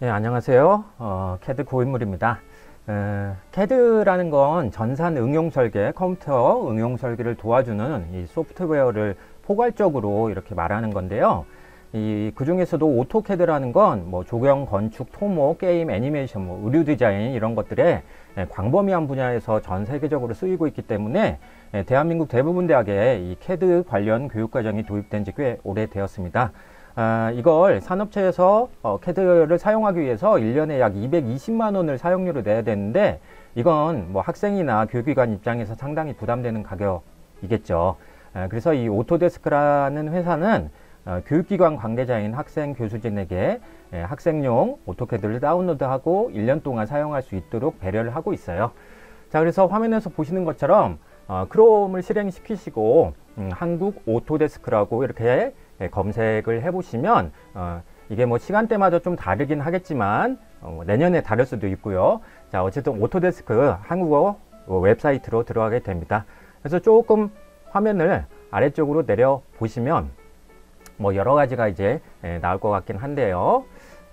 네, 안녕하세요. 어, 캐드 고인물입니다. 에, 캐드라는 건 전산 응용 설계, 컴퓨터 응용 설계를 도와주는 이 소프트웨어를 포괄적으로 이렇게 말하는 건데요. 이, 그 중에서도 AutoCAD라는 건 뭐 조경, 건축, 토목, 게임, 애니메이션, 뭐 의류 디자인 이런 것들에 예, 광범위한 분야에서 전 세계적으로 쓰이고 있기 때문에 예, 대한민국 대부분 대학에 이 캐드 관련 교육과정이 도입된 지 꽤 오래되었습니다. 아, 이걸 산업체에서 어, 캐드를 사용하기 위해서 1년에 약 220만 원을 사용료를 내야 되는데 이건 뭐 학생이나 교육기관 입장에서 상당히 부담되는 가격이겠죠. 아, 그래서 이 Autodesk라는 회사는 어, 교육기관 관계자인 학생 교수진에게 예, 학생용 AutoCAD를 다운로드하고 1년 동안 사용할 수 있도록 배려를 하고 있어요. 자, 그래서 화면에서 보시는 것처럼 어, Chrome을 실행시키시고 음, 한국 Autodesk라고 이렇게 예, 검색을 해보시면 어, 이게 뭐 시간대마다 좀 다르긴 하겠지만 어, 뭐 내년에 다를 수도 있고요. 자 어쨌든 Autodesk 한국어 웹사이트로 들어가게 됩니다. 그래서 조금 화면을 아래쪽으로 내려 보시면 뭐 여러 가지가 이제 예, 나올 것 같긴 한데요.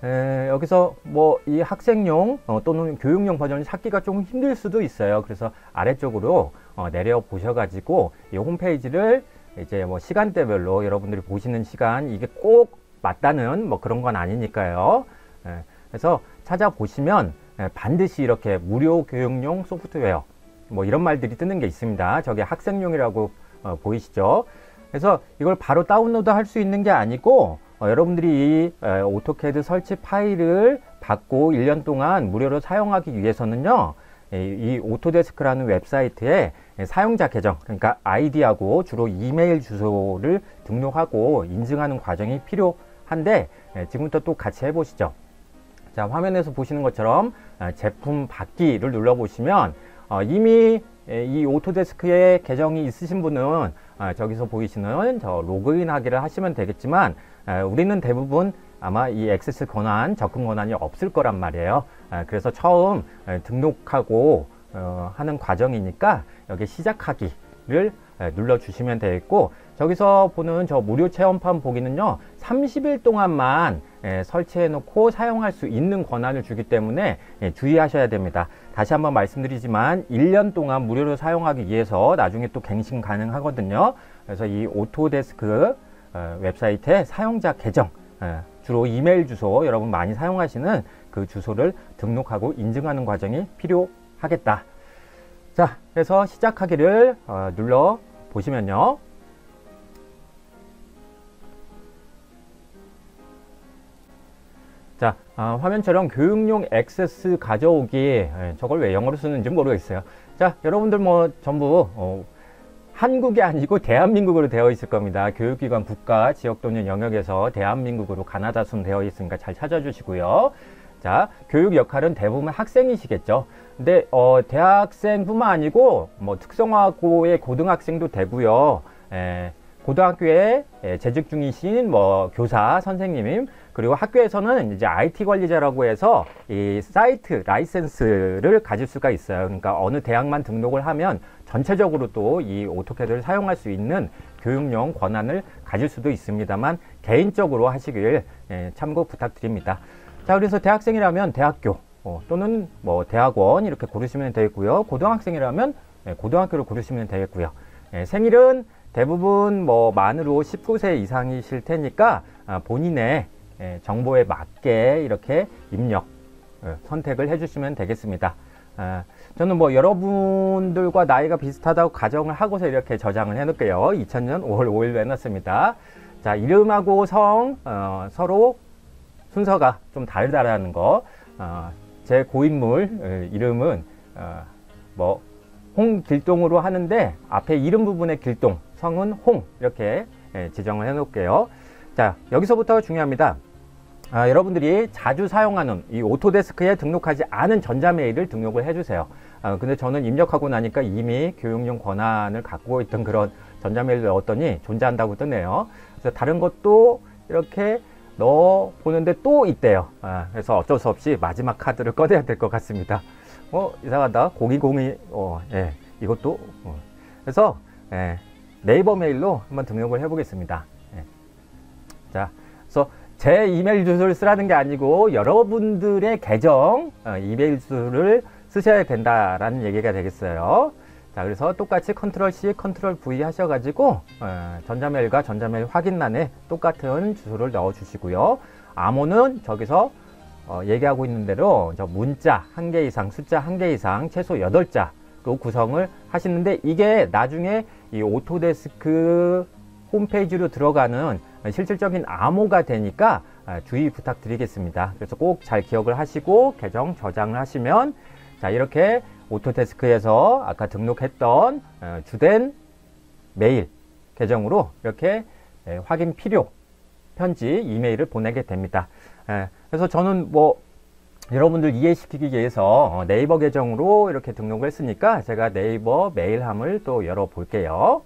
에, 여기서 뭐 이 학생용 어, 또는 교육용 버전을 찾기가 좀 힘들 수도 있어요. 그래서 아래쪽으로 어, 내려 보셔가지고 이 홈페이지를 이제 뭐 시간대별로 여러분들이 보시는 시간 이게 꼭 맞다는 뭐 그런 건 아니니까요. 예, 그래서 찾아보시면 예, 반드시 이렇게 무료 교육용 소프트웨어 뭐 이런 말들이 뜨는 게 있습니다. 저게 학생용이라고 어, 보이시죠? 그래서 이걸 바로 다운로드 할 수 있는 게 아니고 어, 여러분들이 이 에, AutoCAD 설치 파일을 받고 1년 동안 무료로 사용하기 위해서는요. 이, 이 Autodesk라는 웹사이트에 사용자 계정, 그러니까 아이디하고 주로 이메일 주소를 등록하고 인증하는 과정이 필요한데 예, 지금부터 또 같이 해보시죠. 자, 화면에서 보시는 것처럼 아, 제품 받기를 눌러보시면 어, 이미 예, 이 오토데스크에 계정이 있으신 분은 아, 저기서 보이시는 저 로그인 하기를 하시면 되겠지만 아, 우리는 대부분 아마 이 액세스 권한, 접근 권한이 없을 거란 말이에요. 그래서 처음 등록하고 어, 하는 과정이니까 여기 시작하기를 눌러주시면 되겠고 저기서 보는 저 무료 체험판 보기는요 30일 동안만 설치해 놓고 사용할 수 있는 권한을 주기 때문에 주의하셔야 됩니다. 다시 한번 말씀드리지만 1년 동안 무료로 사용하기 위해서 나중에 또 갱신 가능하거든요. 그래서 이 Autodesk 어, 웹사이트에 사용자 계정 주로 이메일 주소 여러분 많이 사용하시는 그 주소를 등록하고 인증하는 과정이 필요하겠다 자, 그래서 시작하기를 어, 눌러 보시면요. 자, 어, 화면처럼 교육용 액세스 가져오기 예, 저걸 왜 영어로 쓰는지 모르겠어요. 자, 여러분들 뭐 전부 어, 한국이 아니고 대한민국으로 되어 있을 겁니다. 교육기관 국가 지역 또는 영역에서 대한민국으로 가나다 순 되어 있으니까 잘 찾아주시고요. 자, 교육 역할은 대부분 학생이시겠죠. 근데 어, 대학생뿐만 아니고 뭐 특성화고의 고등학생도 되고요. 에, 고등학교에 재직 중이신 뭐 교사, 선생님, 그리고 학교에서는 이제 IT 관리자라고 해서 이 사이트 라이센스를 가질 수가 있어요. 그러니까 어느 대학만 등록을 하면 전체적으로 또 이 오토캐드를 사용할 수 있는 교육용 권한을 가질 수도 있습니다만 개인적으로 하시길 참고 부탁드립니다. 자, 그래서 대학생이라면 대학교 어, 또는 뭐 대학원 이렇게 고르시면 되겠고요. 고등학생이라면 예, 고등학교를 고르시면 되겠고요. 예, 생일은 대부분 뭐 만으로 19세 이상이실 테니까 아, 본인의 예, 정보에 맞게 이렇게 입력 어, 선택을 해주시면 되겠습니다. 아, 저는 뭐 여러분들과 나이가 비슷하다고 가정을 하고서 이렇게 저장을 해 놓을게요. 2000년 5월 5일로 해놨습니다. 자, 이름하고 성 어, 서로 순서가 좀 다르다라는 거. 어, 제 고인물 이름은 어, 뭐 홍길동으로 하는데 앞에 이름 부분의 길동, 성은 홍 이렇게 예, 지정을 해 놓을게요. 자, 여기서부터 중요합니다. 아, 여러분들이 자주 사용하는 이 오토데스크에 등록하지 않은 전자메일을 등록을 해주세요. 아, 근데 저는 입력하고 나니까 이미 교육용 권한을 갖고 있던 그런 전자메일을 넣었더니 존재한다고 뜨네요. 그래서 다른 것도 이렇게 넣어 보는데 또 있대요. 아, 그래서 어쩔 수 없이 마지막 카드를 꺼내야 될 것 같습니다. 어, 이상하다. 공이공이, 어, 예, 이것도. 어. 그래서, 예, 네이버 메일로 한번 등록을 해 보겠습니다. 예. 자, 그래서 제 이메일 주소를 쓰라는 게 아니고 여러분들의 계정 어, 이메일 주소를 쓰셔야 된다라는 얘기가 되겠어요. 자, 그래서 똑같이 컨트롤 C, 컨트롤 V 하셔가지고 어, 전자메일과 전자메일 확인란에 똑같은 주소를 넣어 주시고요. 암호는 저기서 어, 얘기하고 있는 대로 저 문자 한 개 이상, 숫자 한 개 이상, 최소 여덟 자로 구성을 하시는데 이게 나중에 이 Autodesk 홈페이지로 들어가는 실질적인 암호가 되니까 아, 주의 부탁드리겠습니다. 그래서 꼭 잘 기억을 하시고 계정 저장을 하시면 자 이렇게 Autodesk에서 아까 등록했던 어, 주된 메일 계정으로 이렇게 예, 확인 필요 편지 이메일을 보내게 됩니다. 예, 그래서 저는 뭐 여러분들 이해시키기 위해서 어, 네이버 계정으로 이렇게 등록을 했으니까 제가 네이버 메일함을 또 열어 볼게요.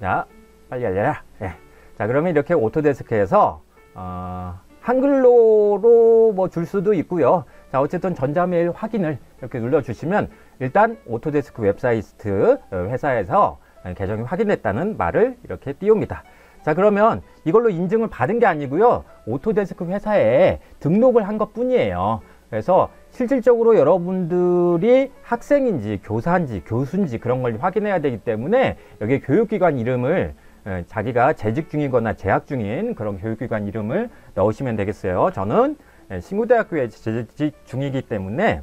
자, 빨리 열려라. 예. 자, 그러면 이렇게 Autodesk에서 어, 한글로로 뭐 줄 수도 있고요. 자, 어쨌든 전자메일 확인을 이렇게 눌러주시면 일단 Autodesk 웹사이트 어, 회사에서 계정이 확인됐다는 말을 이렇게 띄웁니다. 자, 그러면 이걸로 인증을 받은 게 아니고요. Autodesk 회사에 등록을 한 것 뿐이에요. 그래서 실질적으로 여러분들이 학생인지 교사인지 교수인지 그런 걸 확인해야 되기 때문에 여기 교육기관 이름을 에, 자기가 재직 중이거나 재학 중인 그런 교육기관 이름을 넣으시면 되겠어요. 저는 에, 신구대학교에 재직 중이기 때문에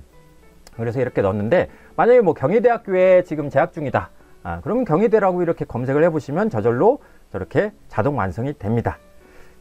그래서 이렇게 넣었는데 만약에 뭐 경희대학교에 지금 재학 중이다. 아, 그러면 경희대라고 이렇게 검색을 해보시면 저절로 저렇게 자동 완성이 됩니다.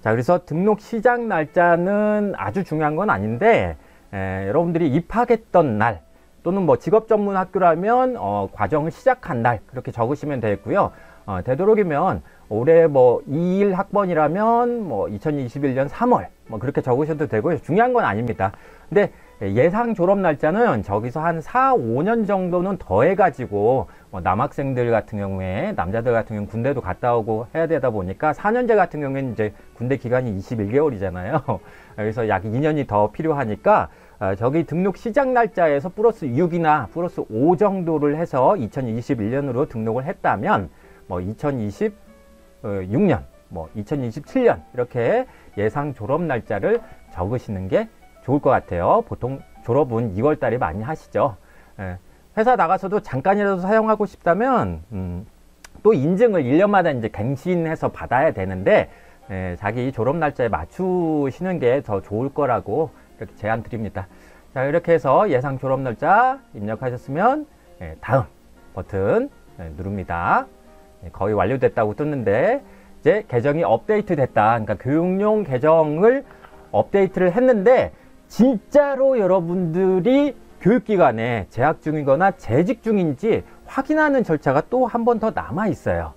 자, 그래서 등록 시작 날짜는 아주 중요한 건 아닌데 에, 여러분들이 입학했던 날 또는 뭐 직업 전문 학교라면 어, 과정을 시작한 날 그렇게 적으시면 되겠고요. 어, 되도록이면 올해 뭐 2일 학번이라면 뭐 2021년 3월 뭐 그렇게 적으셔도 되고요. 중요한 건 아닙니다. 근데 예상 졸업 날짜는 저기서 한 4, 5년 정도는 더해가지고 뭐 남학생들 같은 경우에 남자들 같은 경우는 군대도 갔다 오고 해야 되다 보니까 4년제 같은 경우에는 이제 군대 기간이 21개월이잖아요. 그래서 약 2년이 더 필요하니까 어, 저기 등록 시작 날짜에서 플러스 6이나 플러스 5 정도를 해서 2021년으로 등록을 했다면 뭐 2026년, 뭐 2027년 이렇게 예상 졸업 날짜를 적으시는 게 좋을 것 같아요. 보통 졸업은 2월 달에 많이 하시죠. 예. 회사 나가서도 잠깐이라도 사용하고 싶다면 음, 또 인증을 1년마다 이제 갱신해서 받아야 되는데 예, 자기 졸업 날짜에 맞추시는 게 더 좋을 거라고 이렇게 제안 드립니다. 자 이렇게 해서 예상 졸업 날짜 입력하셨으면 예, 다음 버튼 예, 누릅니다. 예, 거의 완료됐다고 떴는데 이제 계정이 업데이트 됐다. 그러니까 교육용 계정을 업데이트를 했는데 진짜로 여러분들이 교육기관에 재학 중이거나 재직 중인지 확인하는 절차가 또 한 번 더 남아 있어요.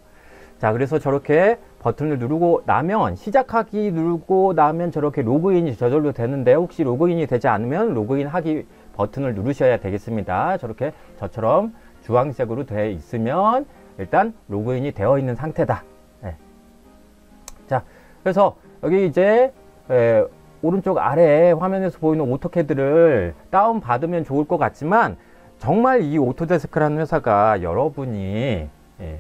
자, 그래서 저렇게 버튼을 누르고 나면 시작하기 누르고 나면 저렇게 로그인이 저절로 되는데 혹시 로그인이 되지 않으면 로그인 하기 버튼을 누르셔야 되겠습니다. 저렇게 저처럼 주황색으로 되어 있으면 일단 로그인이 되어 있는 상태다. 그래서 여기 이제 에, 오른쪽 아래 화면에서 보이는 AutoCAD를 다운 받으면 좋을 것 같지만 정말 이 Autodesk라는 회사가 여러분이 예,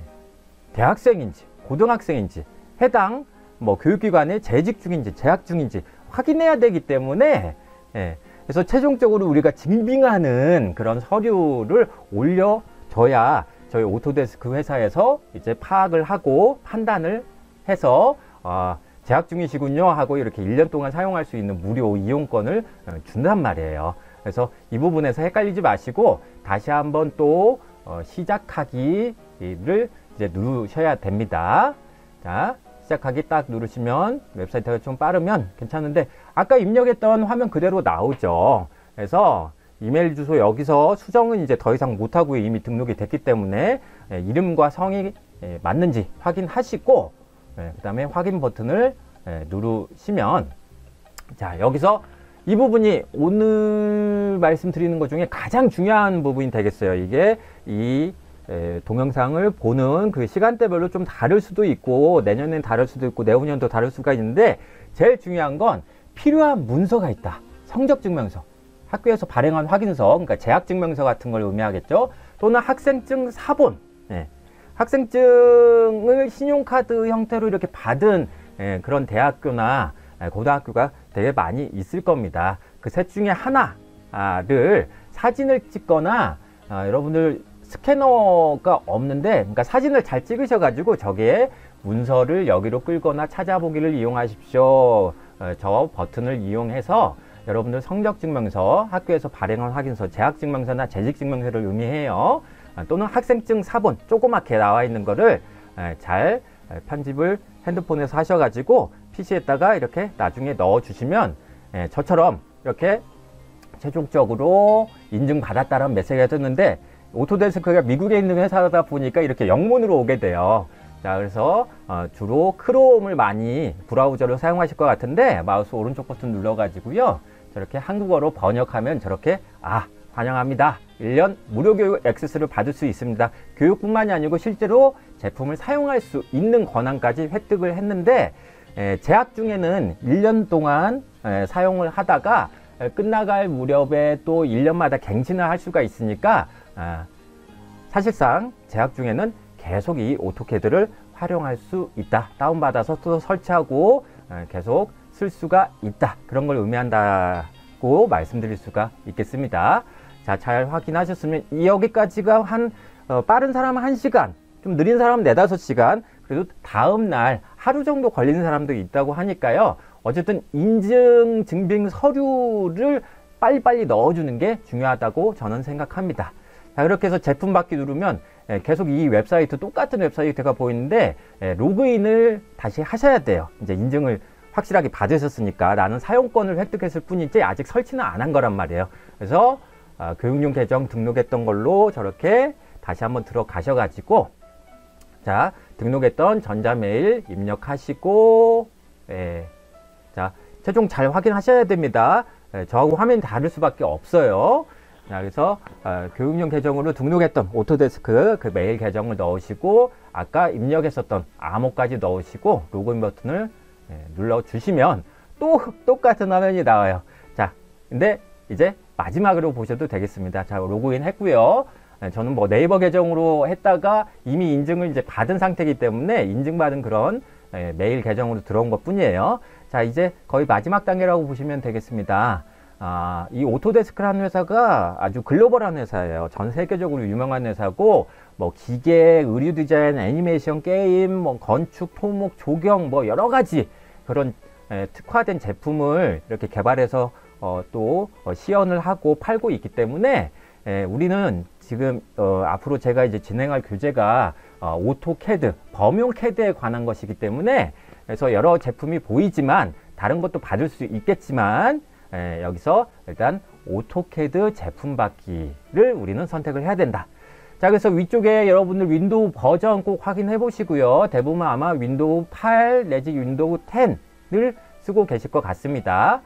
대학생인지 고등학생인지 해당 뭐 교육기관에 재직 중인지 재학 중인지 확인해야 되기 때문에 예, 그래서 최종적으로 우리가 증빙하는 그런 서류를 올려줘야 저희 Autodesk 회사에서 이제 파악을 하고 판단을 해서 어, 재학 중이시군요 하고 이렇게 1년 동안 사용할 수 있는 무료 이용권을 어, 준단 말이에요. 그래서 이 부분에서 헷갈리지 마시고 다시 한번 또 어, 시작하기를 이제 누르셔야 됩니다. 자, 시작하기 딱 누르시면 웹사이트가 좀 빠르면 괜찮은데 아까 입력했던 화면 그대로 나오죠. 그래서 이메일 주소 여기서 수정은 이제 더 이상 못하고 이미 등록이 됐기 때문에 예, 이름과 성이 예, 맞는지 확인하시고 예, 그 다음에 확인 버튼을 예, 누르시면 자 여기서 이 부분이 오늘 말씀드리는 것 중에 가장 중요한 부분이 되겠어요. 이게 이 에, 동영상을 보는 그 시간대별로 좀 다를 수도 있고 내년엔 다를 수도 있고 내후년도 다를 수가 있는데 제일 중요한 건 필요한 문서가 있다. 성적 증명서. 학교에서 발행한 확인서, 그러니까 재학 증명서 같은 걸 의미하겠죠. 또는 학생증 사본. 예. 학생증을 신용카드 형태로 이렇게 받은 예, 그런 대학교나 에, 고등학교가 되게 많이 있을 겁니다. 그 셋 중에 하나를 사진을 찍거나 아, 여러분들 스캐너가 없는데 그러니까 사진을 잘 찍으셔 가지고 저기에 문서를 여기로 끌거나 찾아보기를 이용하십시오. 어, 저 버튼을 이용해서 여러분들 성적 증명서, 학교에서 발행한 확인서, 재학 증명서나 재직 증명서를 의미해요. 아, 또는 학생증 사본 조그맣게 나와 있는 거를 에, 잘 에, 편집을 핸드폰에서 하셔가지고 PC에다가 이렇게 나중에 넣어주시면 에, 저처럼 이렇게 최종적으로 인증받았다는 메시지가 떴는데 오토데스크가 미국에 있는 회사다 보니까 이렇게 영문으로 오게 돼요. 자, 그래서 어, 주로 크롬을 많이 브라우저로 사용하실 것 같은데 마우스 오른쪽 버튼 눌러 가지고요. 저렇게 한국어로 번역하면 저렇게 아 환영합니다. 1년 무료 교육 액세스를 받을 수 있습니다. 교육뿐만이 아니고 실제로 제품을 사용할 수 있는 권한까지 획득을 했는데 에, 재학 중에는 1년 동안 에, 사용을 하다가 에, 끝나갈 무렵에 또 1년마다 갱신을 할 수가 있으니까 아, 사실상 재학 중에는 계속 이 오토캐드를 활용할 수 있다. 다운받아서 또 설치하고 에, 계속 쓸 수가 있다. 그런 걸 의미한다고 말씀드릴 수가 있겠습니다. 자, 잘 확인하셨으면 여기까지가 한 어, 빠른 사람은 1시간, 좀 느린 사람은 4, 5시간, 그래도 다음 날 하루 정도 걸리는 사람도 있다고 하니까요. 어쨌든 인증 증빙 서류를 빨리빨리 넣어주는 게 중요하다고 저는 생각합니다. 자, 그렇게 해서 제품 받기 누르면 예, 계속 이 웹사이트 똑같은 웹사이트가 보이는데 예, 로그인을 다시 하셔야 돼요. 이제 인증을 확실하게 받으셨으니까 나는 사용권을 획득했을 뿐이지 아직 설치는 안 한 거란 말이에요. 그래서 어, 교육용 계정 등록했던 걸로 저렇게 다시 한번 들어가셔가지고 자 등록했던 전자메일 입력하시고 예, 자 최종 잘 확인하셔야 됩니다. 예, 저하고 화면이 다를 수밖에 없어요. 자, 그래서 어, 교육용 계정으로 등록했던 Autodesk 그 메일 계정을 넣으시고 아까 입력했었던 암호까지 넣으시고 로그인 버튼을 예, 눌러 주시면 또 똑같은 화면이 나와요. 자, 근데 이제 마지막으로 보셔도 되겠습니다. 자, 로그인 했고요. 네, 저는 뭐 네이버 계정으로 했다가 이미 인증을 이제 받은 상태이기 때문에 인증받은 그런 예, 메일 계정으로 들어온 것 뿐이에요. 자, 이제 거의 마지막 단계라고 보시면 되겠습니다. 아, 이 Autodesk라는 회사가 아주 글로벌한 회사예요. 전 세계적으로 유명한 회사고, 뭐 기계, 의류 디자인, 애니메이션, 게임, 뭐 건축, 토목, 조경, 뭐 여러 가지 그런 에, 특화된 제품을 이렇게 개발해서 어, 또 어, 시연을 하고 팔고 있기 때문에 에, 우리는 지금 어, 앞으로 제가 이제 진행할 교재가 어, AutoCAD, 범용 캐드에 관한 것이기 때문에 그래서 여러 제품이 보이지만 다른 것도 받을 수 있겠지만 에, 여기서 일단 AutoCAD 제품 받기를 우리는 선택을 해야 된다. 자, 그래서 위쪽에 여러분들 Windows 버전 꼭 확인해 보시고요. 대부분 아마 Windows 8 내지 Windows 10을 쓰고 계실 것 같습니다.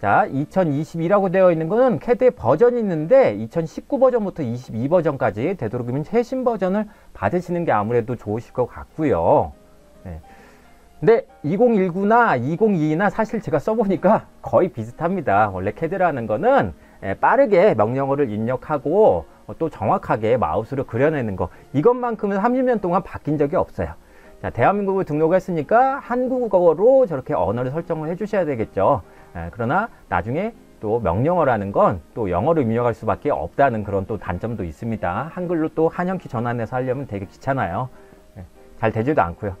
자, 2022라고 되어 있는 거는 캐드의 버전이 있는데 2019 버전부터 22 버전까지 되도록이면 최신 버전을 받으시는 게 아무래도 좋으실 것 같고요. 네. 근데 2019나 2022나 사실 제가 써보니까 거의 비슷합니다. 원래 캐드라는 거는 예, 빠르게 명령어를 입력하고 또 정확하게 마우스로 그려내는 거 이것만큼은 30년 동안 바뀐 적이 없어요. 자, 대한민국을 등록했으니까 한국어로 저렇게 언어를 설정을 해주셔야 되겠죠. 에, 그러나 나중에 또 명령어라는 건 또 영어로 입력할 수밖에 없다는 그런 또 단점도 있습니다. 한글로 또 한영키 전환해서 하려면 되게 귀찮아요. 에, 잘 되지도 않고요.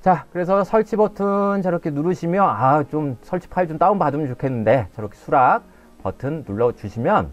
자, 그래서 설치 버튼 저렇게 누르시면 아, 좀 설치 파일 좀 다운 받으면 좋겠는데 저렇게 수락 버튼 눌러 주시면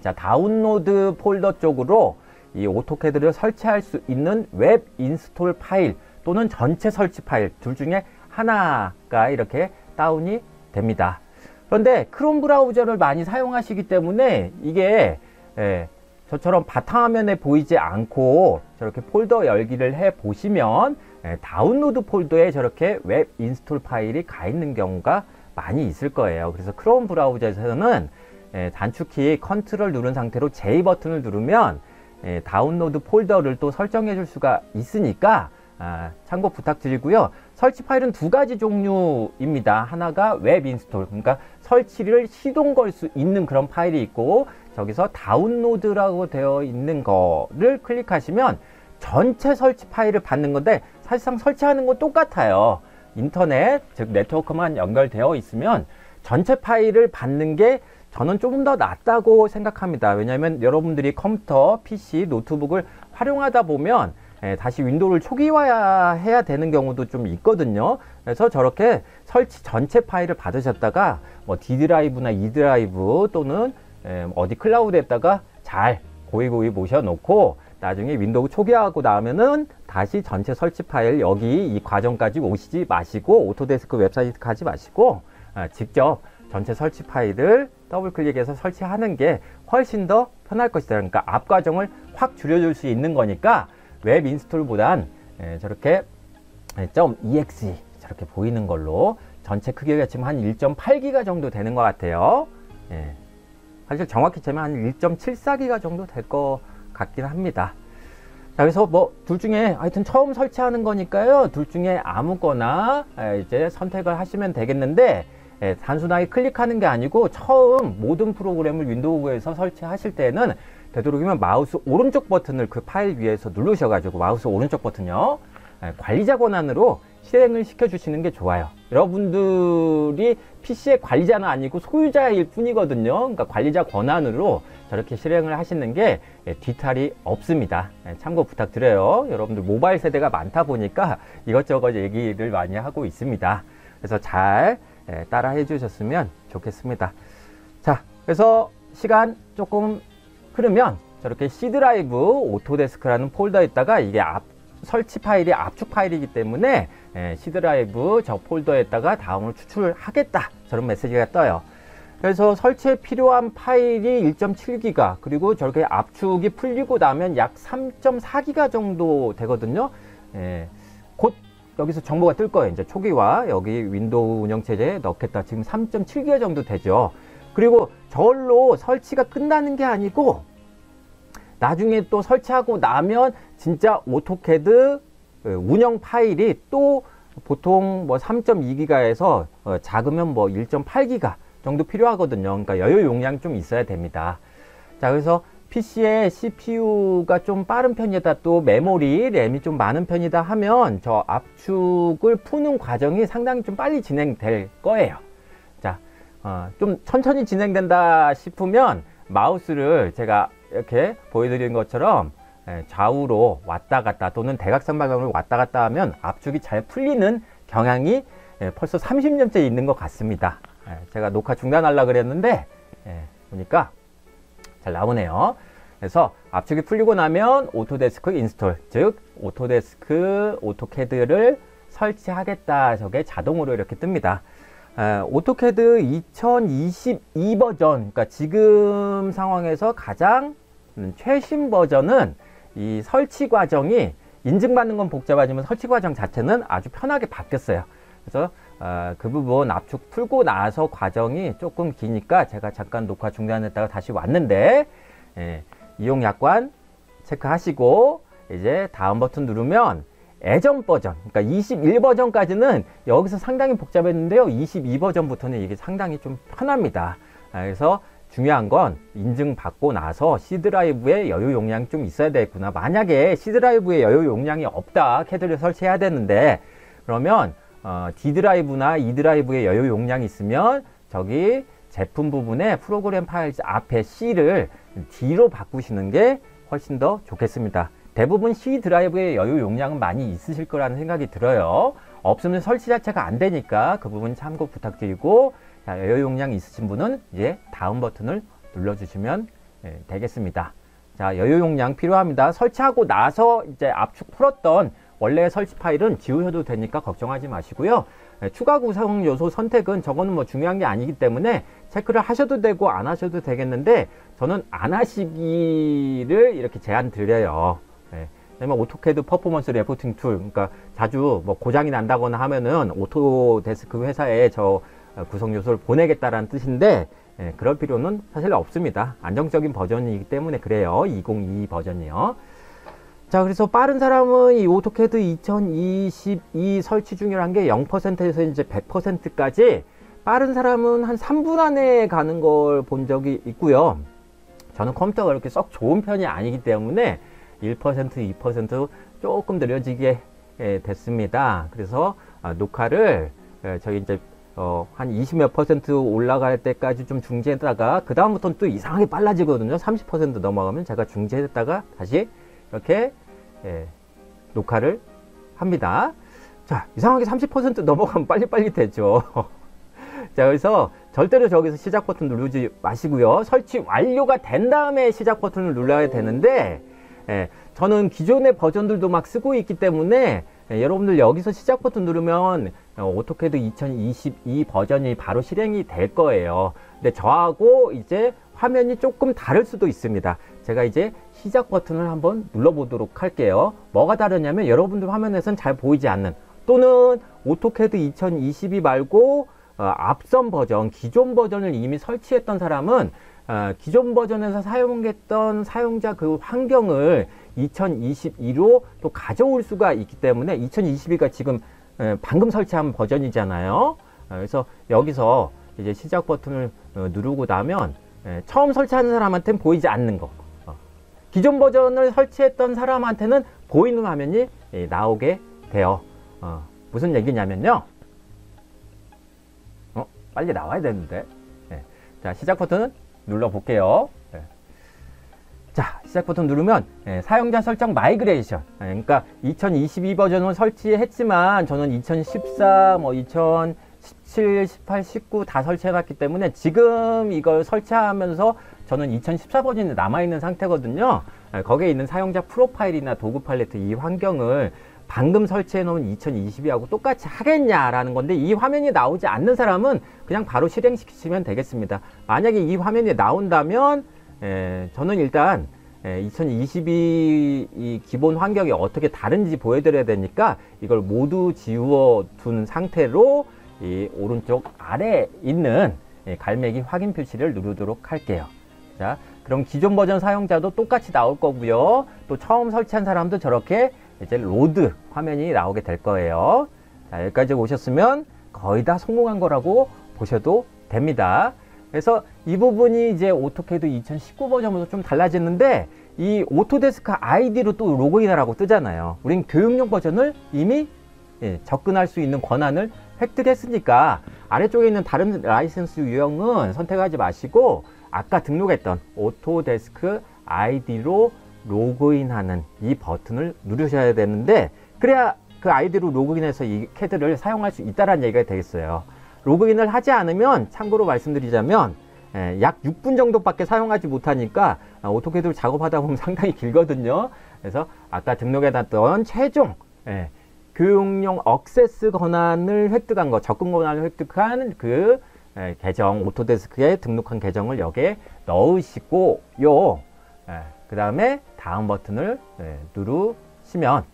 자, 다운로드 폴더 쪽으로 이 AutoCAD를 설치할 수 있는 web install 파일 또는 전체 설치 파일 둘 중에 하나가 이렇게 다운이 됩니다. 그런데 크롬 브라우저를 많이 사용하시기 때문에 이게 예, 저처럼 바탕화면에 보이지 않고 저렇게 폴더 열기를 해 보시면 예, 다운로드 폴더에 저렇게 web install 파일이 가 있는 경우가 많이 있을 거예요. 그래서 크롬 브라우저에서는 예, 단축키 컨트롤 누른 상태로 J 버튼을 누르면 예, 다운로드 폴더를 또 설정해 줄 수가 있으니까 아, 참고 부탁드리고요. 설치 파일은 두 가지 종류입니다. 하나가 web install, 그러니까 설치를 시동 걸 수 있는 그런 파일이 있고 저기서 다운로드라고 되어 있는 거를 클릭하시면 전체 설치 파일을 받는 건데 사실상 설치하는 건 똑같아요. 인터넷 즉 네트워크만 연결되어 있으면 전체 파일을 받는 게 저는 조금 더 낫다고 생각합니다. 왜냐하면 여러분들이 컴퓨터, PC, 노트북을 활용하다 보면 예, 다시 Windows를 초기화해야 되는 경우도 좀 있거든요. 그래서 저렇게 설치 전체 파일을 받으셨다가 뭐 D 드라이브나 E 드라이브 또는 예, 어디 클라우드에다가 잘 고이고이 모셔놓고 나중에 Windows 초기화하고 나면은 다시 전체 설치 파일 여기 이 과정까지 오시지 마시고 Autodesk 웹사이트 가지 마시고 아, 직접 전체 설치 파일을 더블 클릭해서 설치하는 게 훨씬 더 편할 것이다. 그러니까 앞 과정을 확 줄여줄 수 있는 거니까 web install보단 예, 저렇게 예, .exe 저렇게 보이는 걸로 전체 크기가 지금 한 1.8기가 정도 되는 것 같아요. 예. 사실 정확히 재면 한 1.74기가 정도 될 것 같긴 합니다. 자, 그래서 뭐 둘 중에 하여튼 처음 설치하는 거니까요. 둘 중에 아무거나 예, 이제 선택을 하시면 되겠는데 예, 단순하게 클릭하는 게 아니고 처음 모든 프로그램을 Windows에서 설치하실 때는 되도록이면 마우스 오른쪽 버튼을 그 파일 위에서 누르셔가지고 마우스 오른쪽 버튼요 예, 관리자 권한으로 실행을 시켜주시는 게 좋아요. 여러분들이 PC의 관리자는 아니고 소유자일 뿐이거든요. 그러니까 관리자 권한으로 저렇게 실행을 하시는 게 예, 뒤탈이 없습니다. 예, 참고 부탁드려요. 여러분들 모바일 세대가 많다 보니까 이것저것 얘기를 많이 하고 있습니다. 그래서 잘 예, 따라 해 주셨으면 좋겠습니다. 자, 그래서 시간 조금 흐르면 저렇게 C 드라이브 Autodesk라는 폴더에다가 이게 앞, 설치 파일이 압축 파일이기 때문에 예, C 드라이브 저 폴더에다가 다음을 추출하겠다 저런 메시지가 떠요. 그래서 설치에 필요한 파일이 1.7기가 그리고 저렇게 압축이 풀리고 나면 약 3.4기가 정도 되거든요. 예, 곧 여기서 정보가 뜰 거예요. 이제 초기화 여기 Windows 운영체제에 넣겠다. 지금 3.7기가 정도 되죠. 그리고 저걸로 설치가 끝나는 게 아니고 나중에 또 설치하고 나면 진짜 AutoCAD 어, 운영 파일이 또 보통 뭐 3.2기가에서 어, 작으면 뭐 1.8기가 정도 필요하거든요. 그러니까 여유 용량이 좀 있어야 됩니다. 자, 그래서 PC의 CPU가 좀 빠른 편이다 또 메모리 램이 좀 많은 편이다 하면 저 압축을 푸는 과정이 상당히 좀 빨리 진행될 거예요. 자, 어, 좀 천천히 진행된다 싶으면 마우스를 제가 이렇게 보여드린 것처럼 예, 좌우로 왔다 갔다 또는 대각선 방향으로 왔다 갔다 하면 압축이 잘 풀리는 경향이 예, 벌써 30년째 있는 것 같습니다. 예, 제가 녹화 중단하려 그랬는데 보니까 잘 나오네요. 그래서 압축이 풀리고 나면 Autodesk install, 즉 Autodesk AutoCAD를 설치하겠다. 저게 자동으로 이렇게 뜹니다. AutoCAD 2022 버전, 그러니까 지금 상황에서 가장 최신 버전은 이 설치 과정이 인증받는 건 복잡하지만 설치 과정 자체는 아주 편하게 바뀌었어요. 그래서 어, 그 부분 압축 풀고 나서 과정이 조금 기니까 제가 잠깐 녹화 중단했다가 다시 왔는데 예, 이용 약관 체크하시고 이제 다음 버튼 누르면 예전 버전 그러니까 21 버전까지는 여기서 상당히 복잡했는데요 22 버전부터는 이게 상당히 좀 편합니다 아, 그래서 중요한 건 인증받고 나서 C 드라이브에 여유 용량이 좀 있어야 되겠구나. 만약에 C 드라이브에 여유 용량이 없다. 캐드를 설치해야 되는데 그러면 어, D 드라이브나 E 드라이브에 여유 용량이 있으면 저기 제품 부분에 프로그램 파일 앞에 C를 D로 바꾸시는 게 훨씬 더 좋겠습니다. 대부분 C 드라이브의 여유 용량은 많이 있으실 거라는 생각이 들어요. 없으면 설치 자체가 안 되니까 그 부분 참고 부탁드리고 자, 여유 용량이 있으신 분은 이제 다음 버튼을 눌러주시면 예, 되겠습니다. 자, 여유 용량 필요합니다. 설치하고 나서 이제 압축 풀었던 원래 설치 파일은 지우셔도 되니까 걱정하지 마시고요. 예, 추가 구성 요소 선택은 저거는 뭐 중요한 게 아니기 때문에 체크를 하셔도 되고 안 하셔도 되겠는데 저는 안 하시기를 이렇게 제안 드려요. 예, 왜냐면 AutoCAD Performance Reporting Tool, 그러니까 자주 뭐 고장이 난다거나 하면은 Autodesk 회사에 저 어, 구성 요소를 보내겠다라는 뜻인데 예, 그럴 필요는 사실 없습니다. 안정적인 버전이기 때문에 그래요. 2022 버전이요. 자, 그래서 빠른 사람은 이 AutoCAD 2022 설치 중이란 게 0%에서 이제 100%까지 빠른 사람은 한 3분 안에 가는 걸 본 적이 있고요. 저는 컴퓨터가 그렇게 썩 좋은 편이 아니기 때문에 1%, 2% 조금 느려지게 예, 됐습니다. 그래서 아, 녹화를 에, 저희 이제 어, 한 20몇 퍼센트 올라갈 때까지 좀 중지했다가 그 다음부터는 또 이상하게 빨라지거든요. 30% 넘어가면 제가 중지했다가 다시 이렇게 예, 녹화를 합니다. 자, 이상하게 30% 넘어가면 빨리빨리 되죠. 자, 그래서 절대로 저기서 시작 버튼 누르지 마시고요. 설치 완료가 된 다음에 시작 버튼을 눌러야 되는데, 예, 저는 기존의 버전들도 막 쓰고 있기 때문에 예, 여러분들 여기서 시작 버튼 누르면 어, AutoCAD 2022 버전이 바로 실행이 될 거예요. 근데 저하고 이제 화면이 조금 다를 수도 있습니다. 제가 이제 시작 버튼을 한번 눌러보도록 할게요. 뭐가 다르냐면 여러분들 화면에선 잘 보이지 않는 또는 AutoCAD 2022 말고 어, 앞선 버전, 기존 버전을 이미 설치했던 사람은 어, 기존 버전에서 사용했던 사용자 그 환경을 2022로 또 가져올 수가 있기 때문에 2022가 지금 에, 방금 설치한 버전이잖아요. 어, 그래서 여기서 이제 시작 버튼을 어, 누르고 나면 에, 처음 설치하는 사람한테는 보이지 않는 거. 어. 기존 버전을 설치했던 사람한테는 보이는 화면이 예, 나오게 돼요. 어, 무슨 얘기냐면요. 어, 빨리 나와야 되는데. 예. 자, 시작 버튼 눌러 볼게요. 예. 자, 시작 버튼 누르면 예, 사용자 설정 migration. 예, 그러니까 2022 버전을 설치했지만 저는 2014, 뭐 2017, 18, 19 다 설치해놨기 때문에 지금 이걸 설치하면서 저는 2014 버전이 남아있는 상태거든요. 예, 거기에 있는 사용자 프로파일이나 도구 팔레트 이 환경을 방금 설치해 놓은 2022하고 똑같이 하겠냐라는 건데 이 화면이 나오지 않는 사람은 그냥 바로 실행시키시면 되겠습니다. 만약에 이 화면이 나온다면 에, 저는 일단 2022이 기본 환경이 어떻게 다른지 보여드려야 되니까 이걸 모두 지워 둔 상태로 이 오른쪽 아래에 있는 갈매기 확인 표시를 누르도록 할게요. 자, 그럼 기존 버전 사용자도 똑같이 나올 거고요. 또 처음 설치한 사람도 저렇게 이제 load 화면이 나오게 될 거예요. 자, 여기까지 오셨으면 거의 다 성공한 거라고 보셔도 됩니다. 그래서 이 부분이 이제 AutoCAD 2019 버전부터 좀 달라졌는데 이 Autodesk 아이디로 또 로그인하라고 뜨잖아요. 우린 교육용 버전을 이미 예, 접근할 수 있는 권한을 획득했으니까 아래쪽에 있는 다른 라이센스 유형은 선택하지 마시고 아까 등록했던 Autodesk 아이디로 로그인하는 이 버튼을 누르셔야 되는데 그래야 그 아이디로 로그인해서 이 캐드를 사용할 수 있다는 얘기가 되겠어요. 로그인을 하지 않으면 참고로 말씀드리자면 예, 약 6분 정도밖에 사용하지 못하니까 아, AutoCAD를 작업하다 보면 상당히 길거든요. 그래서 아까 등록해놨던 최종 예, 교육용 억세스 권한을 획득한 거, 접근 권한을 획득한 그 예, 계정, 오토데스크에 등록한 계정을 여기에 넣으시고요. 예, 그 다음에 다음 버튼을 예, 누르시면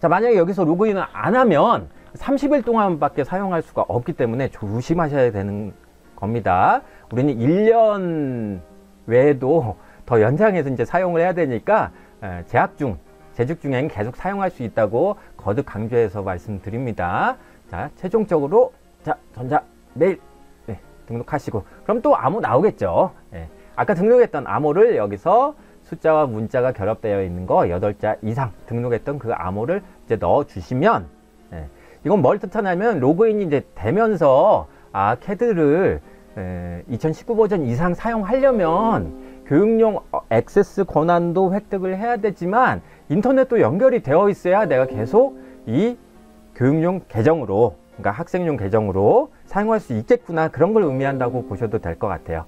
자 만약에 여기서 로그인을 안 하면 30일 동안밖에 사용할 수가 없기 때문에 조심하셔야 되는 겁니다. 우리는 1년 외에도 더 연장해서 이제 사용을 해야 되니까 에, 재학 중, 재직 중엔 계속 사용할 수 있다고 거듭 강조해서 말씀드립니다. 자, 최종적으로 자 전자 메일 네, 등록하시고 그럼 또 암호 나오겠죠. 예. 아까 등록했던 암호를 여기서 숫자와 문자가 결합되어 있는 거 8자 이상 등록했던 그 암호를 이제 넣어 주시면 예. 이건 뭘 뜻하냐면 로그인이 이제 되면서 아 캐드를 에, 2019 버전 이상 사용하려면 교육용 어, 액세스 권한도 획득을 해야 되지만 인터넷도 연결이 되어 있어야 내가 계속 이 교육용 계정으로 그러니까 학생용 계정으로 사용할 수 있겠구나 그런 걸 의미한다고 보셔도 될 것 같아요.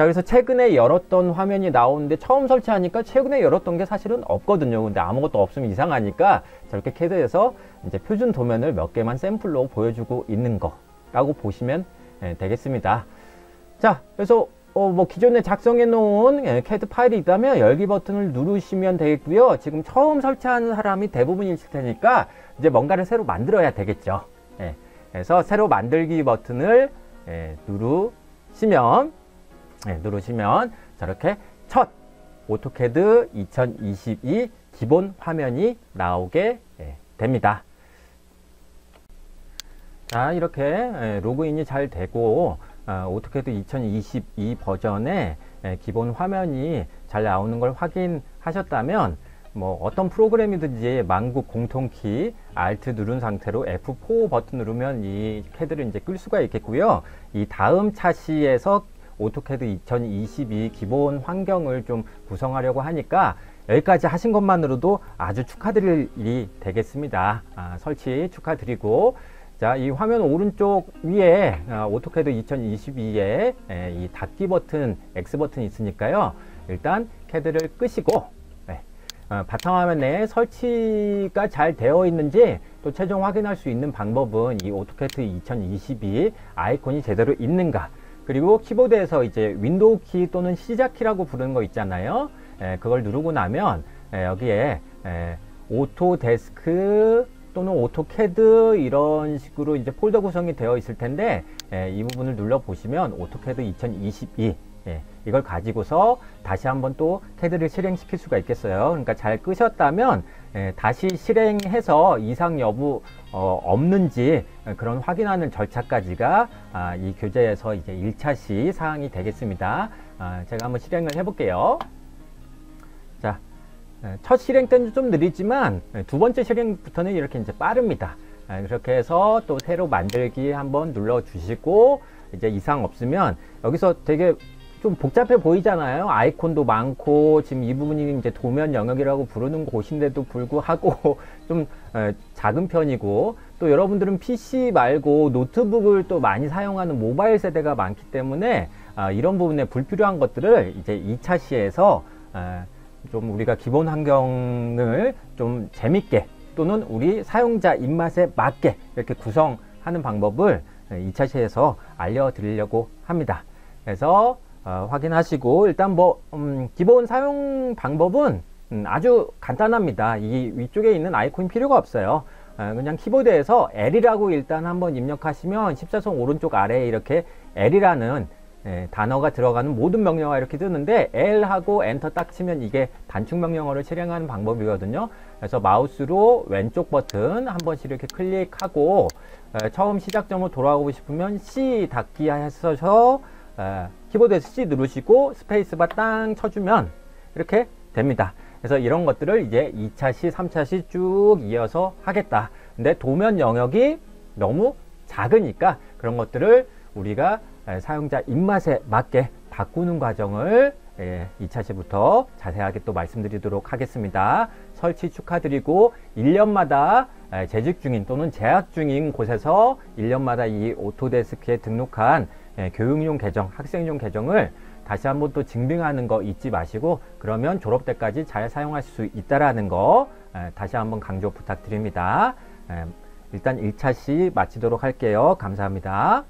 자 그래서 최근에 열었던 화면이 나오는데 처음 설치하니까 최근에 열었던 게 사실은 없거든요. 근데 아무것도 없으면 이상하니까 저렇게 캐드에서 이제 표준 도면을 몇 개만 샘플로 보여주고 있는 거 라고 보시면 예, 되겠습니다. 자 그래서 어, 뭐 기존에 작성해 놓은 예, 캐드 파일이 있다면 열기 버튼을 누르시면 되겠고요. 지금 처음 설치하는 사람이 대부분일 테니까 이제 뭔가를 새로 만들어야 되겠죠. 예, 그래서 새로 만들기 버튼을 예, 누르시면 예, 누르시면 저렇게 첫 AutoCAD 2022 기본 화면이 나오게 예, 됩니다. 자 이렇게 예, 로그인이 잘 되고 어, AutoCAD 2022 버전의 예, 기본 화면이 잘 나오는 걸 확인하셨다면 뭐 어떤 프로그램이든지 만국 공통키 Alt 누른 상태로 F4 버튼 누르면 이 캐드를 이제 끌 수가 있겠고요. 이 다음 차시에서 AutoCAD 2022 기본 환경을 좀 구성하려고 하니까 여기까지 하신 것만으로도 아주 축하드릴 일이 되겠습니다. 아, 설치 축하드리고 자, 이 화면 오른쪽 위에 아, AutoCAD 2022에 에, 이 닫기 버튼, X 버튼이 있으니까요. 일단 캐드를 끄시고 네, 어, 바탕화면에 설치가 잘 되어 있는지 또 최종 확인할 수 있는 방법은 이 AutoCAD 2022 아이콘이 제대로 있는가 그리고 키보드에서 이제 윈도우 키 또는 시작 키라고 부르는 거 있잖아요. 에, 그걸 누르고 나면 에, 여기에 에, Autodesk 또는 AutoCAD 이런 식으로 이제 폴더 구성이 되어 있을 텐데 에, 이 부분을 눌러 보시면 AutoCAD 2022 예, 이걸 가지고서 다시 한번 또 캐드를 실행시킬 수가 있겠어요. 그러니까 잘 끄셨다면 예, 다시 실행해서 이상 여부 어, 없는지 그런 확인하는 절차까지가 아, 이 교재에서 이제 1차시 사항이 되겠습니다. 아, 제가 한번 실행을 해볼게요. 자, 예, 첫 실행 때는 좀 느리지만 예, 두 번째 실행부터는 이렇게 이제 빠릅니다. 아, 그렇게 해서 또 새로 만들기 한번 눌러 주시고 이제 이상 없으면 여기서 되게 좀 복잡해 보이잖아요. 아이콘도 많고 지금 이 부분이 이제 도면 영역이라고 부르는 곳인데도 불구하고 좀 에, 작은 편이고 또 여러분들은 PC 말고 노트북을 또 많이 사용하는 모바일 세대가 많기 때문에 아, 이런 부분에 불필요한 것들을 이제 2차 시에서 에, 좀 우리가 기본 환경을 좀 재밌게 또는 우리 사용자 입맛에 맞게 이렇게 구성하는 방법을 2차 시에서 알려드리려고 합니다. 그래서 어, 확인하시고 일단 뭐 음, 기본 사용 방법은 음, 아주 간단합니다. 이 위쪽에 있는 아이콘 필요가 없어요. 어, 그냥 키보드에서 L이라고 일단 한번 입력하시면 14선 오른쪽 아래에 이렇게 L이라는 예, 단어가 들어가는 모든 명령어가 이렇게 뜨는데 L하고 엔터 딱 치면 이게 단축 명령어를 실행하는 방법이거든요. 그래서 마우스로 왼쪽 버튼 한 번씩 이렇게 클릭하고 에, 어, 처음 시작점으로 돌아오고 싶으면 C 닫기 에, 키보드에서 C 누르시고 스페이스바 땅 쳐주면 이렇게 됩니다. 그래서 이런 것들을 이제 2차시, 3차시 쭉 이어서 하겠다. 근데 도면 영역이 너무 작으니까 그런 것들을 우리가 사용자 입맛에 맞게 바꾸는 과정을 2차 시부터 자세하게 또 말씀드리도록 하겠습니다. 설치 축하드리고 1년마다 재직 중인 또는 재학 중인 곳에서 1년마다 이 오토데스크에 등록한 예, 교육용 계정, 학생용 계정을 다시 한번 또 증빙하는 거 잊지 마시고 그러면 졸업 때까지 잘 사용할 수 있다라는 거 예, 다시 한번 강조 부탁드립니다. 예, 일단 1차 시 마치도록 할게요. 감사합니다.